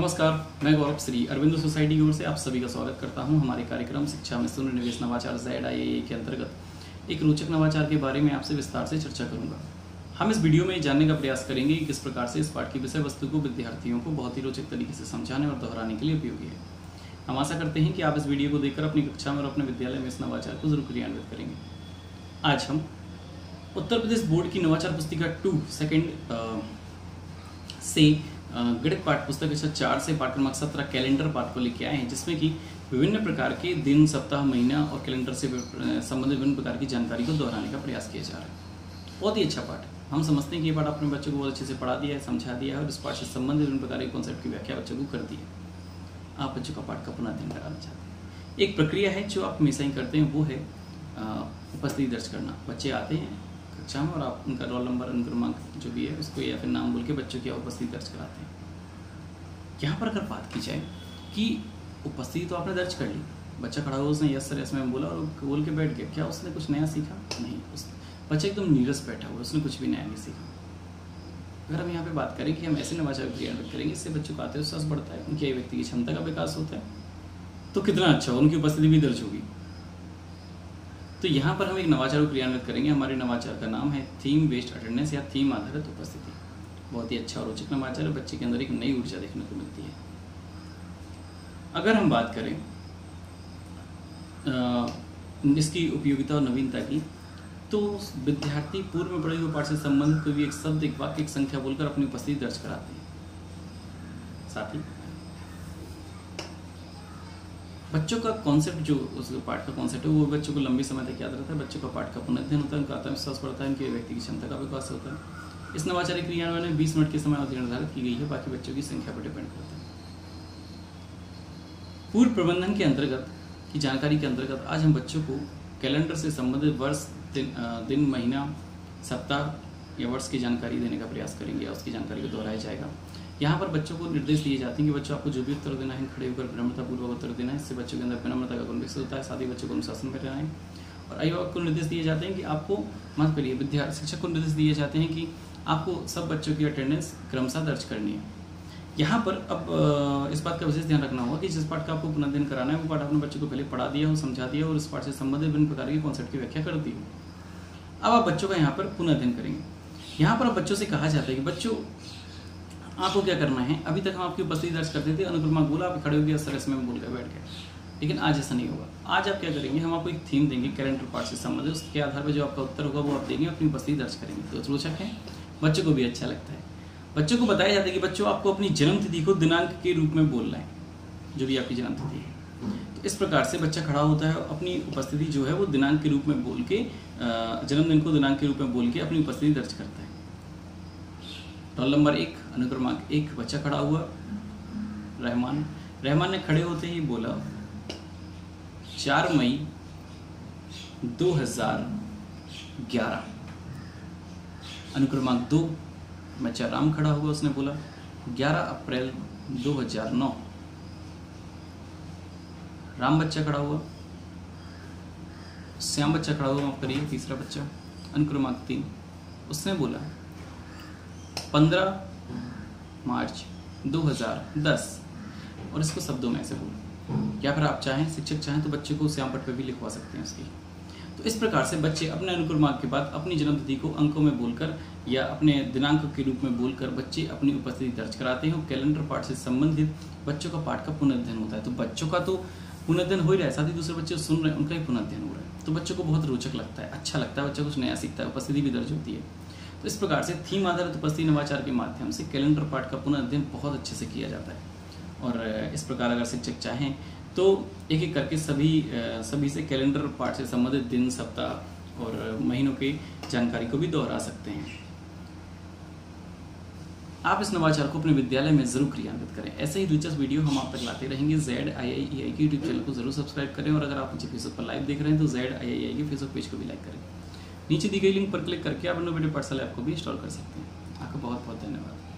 नमस्कार, मैं गौरव श्री अरविंद सोसाइटी की ओर से आप सभी का स्वागत करता हूँ हमारे कार्यक्रम शिक्षा में शून्य निवेश नवाचार जेड आई के अंतर्गत। एक रोचक नवाचार के बारे में आपसे विस्तार से चर्चा करूँगा। हम इस वीडियो में जानने का प्रयास करेंगे कि किस प्रकार से इस पाठ की विषय वस्तु को विद्यार्थियों को बहुत ही रोचक तरीके से समझाने और दोहराने के लिए उपयोगी है। हम आशा करते हैं कि आप इस वीडियो को देखकर अपनी कक्षा में और अपने विद्यालय में इस नवाचार को ज़रूर क्रियान्वित करेंगे। आज हम उत्तर प्रदेश बोर्ड की नवाचार पुस्तिका टू, सेकेंड से गणित पाठ पुस्तक कक्षा चार से पाठ क्रमांक सत्रह कैलेंडर पाठ को लेके आए हैं, जिसमें कि विभिन्न प्रकार के दिन, सप्ताह, महीना और कैलेंडर से संबंधित विभिन्न प्रकार की जानकारी को दोहराने का प्रयास किया जा रहा है। बहुत ही अच्छा पाठ हम समझते हैं कि ये पाठ अपने बच्चों को बहुत अच्छे से पढ़ा दिया है, समझा दिया है और इस पाठ से संबंधित विभिन्न प्रकार के कॉन्सेप्ट की व्याख्या बच्चों को कर दी है। आप बच्चों का पाठ का पुनः अध्ययन कराना चाहते हैं एक प्रक्रिया है जो आप हमेशा ही करते हैं, वो है उपस्थिति दर्ज करना। बच्चे आते हैं कक्षा में और आप उनका रोल नंबर क्रमांक जो भी है उसको या फिर नाम बोल के बच्चों की उपस्थिति दर्ज कराते हैं। यहाँ पर अगर बात की जाए कि उपस्थिति तो आपने दर्ज कर ली, बच्चा खड़ा हुआ उसने यस सर यस मैम बोला और बोल के बैठ गया, क्या उसने कुछ नया सीखा? नहीं, उस बच्चा एकदम नीरस बैठा हुआ उसने कुछ भी नया नहीं सीखा। अगर हम यहाँ पे बात करें कि हम ऐसे नवाचार क्रियान्वित करेंगे, इससे बच्चों का आत्मविश्वास बढ़ता है, उनकी व्यक्ति की क्षमता का विकास होता है तो कितना अच्छा हो उनकी उपस्थिति भी दर्ज होगी। तो यहाँ पर हम एक नवाचार को क्रियान्वित करेंगे। हमारे नवाचार का नाम है थीम बेस्ड अटेंडेंस या थीम आधारित उपस्थिति। बहुत ही अच्छा और रोचक नवाचार है। बच्चे के अंदर एक नई ऊर्जा देखने को मिलती है। अगर हम बात करें इसकी उपयोगिता और नवीनता की तो विद्यार्थी पूर्व में पढ़े हुए पाठ से संबंधित कोई भी एक शब्द, एक वाक्य, एक संख्या बोलकर अपनी उपस्थिति दर्ज कराते हैं। साथ ही बच्चों का कॉन्सेप्ट जो उस पाठ का कॉन्सेप्ट है वो बच्चों को लंबे समय तक याद रहता है बच्चों का पाठ का पुनर्धन होता है उनका आत्मविश्वास बढ़ता है उनके व्यक्ति की क्षमता का विकास होता है। इस नवाचारी क्रियान्वयन में बीस मिनट के समय अवधि निर्धारित की गई है बाकी बच्चों की संख्या पर डिपेंड करता है। पूर्व प्रबंधन के अंतर्गत की जानकारी के अंतर्गत आज हम बच्चों को कैलेंडर से संबंधित वर्ष दिन, दिन महीना सप्ताह या वर्ष की जानकारी देने का प्रयास करेंगे या उसकी जानकारी को दोहराया जाएगा। यहाँ पर बच्चों को निर्देश दिए जाते हैं कि बच्चों, आपको जो भी उत्तर देना है, खड़े होकर विनम्रतापूर्वक उत्तर देना है। इससे बच्चों के अंदर विनम्रता का गुण विकसित होता है, साथ ही बच्चों को अनुशासन में रहना है। और अभिभावक को निर्देश दिए जाते हैं कि आपको, माफ़ करिए विद्यार्थी शिक्षक को निर्देश दिए जाते हैं कि आपको सब बच्चों की अटेंडेंस क्रमशः दर्ज करनी है। यहाँ पर अब इस बात का विशेष ध्यान रखना होगा कि जिस पाठ का आपको पुनर्धन कराना है, वो पाठ आपने बच्चों को पहले पढ़ा दिया हो, समझा दिया और इस पाठ से संबंधित विभिन्न प्रकार के कॉन्सेप्ट की व्याख्या कर दी हो। अब आप बच्चों का यहाँ पर पुनर्धन करेंगे। यहाँ पर अब बच्चों से कहा जाता है कि बच्चों आपको क्या करना है? अभी तक हम आपकी उपस्थिति दर्ज करते थे अनुक्रमांक बोला आप खड़े हो गया सरस में बोल कर बैठ गए। लेकिन आज ऐसा नहीं होगा। आज आप क्या करेंगे, हम आपको एक थीम देंगे कैलेंडर पार्ट से संबंधित। उसके आधार पर जो आपका उत्तर होगा, वो आप देंगे, अपनी उपस्थिति दर्ज करेंगे। तो रोचक है। बच्चों को भी अच्छा लगता है। बच्चों को बताया जाता है कि बच्चों, आपको अपनी जन्म तिथि को दिनांक के रूप में बोलना है, जो भी आपकी जन्म तिथि है। तो इस प्रकार से बच्चा खड़ा होता है, अपनी उपस्थिति जो है, वो दिनांक के रूप में बोल के जन्मदिन को दिनांक के रूप में बोल के अपनी उपस्थिति दर्ज करता है। रोल नंबर एक, अनुक्रमांक एक, बच्चा खड़ा हुआ। रहमान रहमान ने खड़े होते ही बोला, चार मई 2011 अनुक्रमांक दो, बच्चा राम खड़ा हुआ, उसने बोला 11 अप्रैल 2009 राम बच्चा खड़ा हुआ, श्याम बच्चा खड़ा हुआ माफ़ करिए तीसरा बच्चा, अनुक्रमांक तीन। उसने बोला 15 मार्च 2010 और इसको शब्दों में ऐसे बोलो। या फिर आप चाहें, शिक्षक चाहें तो बच्चे को श्याम पट पे भी लिखवा सकते हैं उसकी। तो इस प्रकार से बच्चे अपने अनुकूल मार्ग के बाद अपनी जन्मतिथि को अंकों में बोलकर या अपने दिनांक के रूप में बोलकर बच्चे अपनी उपस्थिति दर्ज कराते हैं और कैलेंडर पाठ से संबंधित बच्चों का पाठ का पुनर्धन होता है। तो बच्चों का तो पुनर्धन हो ही रहा है, साथ ही दूसरे बच्चे सुन रहे हैं, उनका ही पुनर्धन हो रहा है। तो बच्चों को बहुत रोचक लगता है अच्छा लगता है, बच्चा कुछ नया सीखता है, उपस्थिति भी दर्ज होती है। तो इस प्रकार से थीम आधारित उपस्थिति नवाचार के माध्यम से कैलेंडर पाठ का पुनर्धन बहुत अच्छे से किया जाता है। और इस प्रकार अगर शिक्षक चाहें तो एक एक करके सभी सभी से कैलेंडर पार्ट से संबंधित दिन, सप्ताह और महीनों की जानकारी को भी दोहरा सकते हैं। आप इस नवाचार को अपने विद्यालय में ज़रूर क्रियान्वित करें। ऐसे ही दिलचस्प वीडियो हम आप तक लाते रहेंगे। जेड आई आई आई के यूट्यूब चैनल को ज़रूर सब्सक्राइब करें और अगर आप मुझे फेसबुक पर लाइव देख रहे हैं तो जेड आई आई आई के फेसबुक पेज को भी लाइक करें। नीचे दी गई लिंक पर क्लिक करके आप वीडियो पार्सल ऐप को भी इंस्टॉल कर सकते हैं। आपका बहुत बहुत धन्यवाद।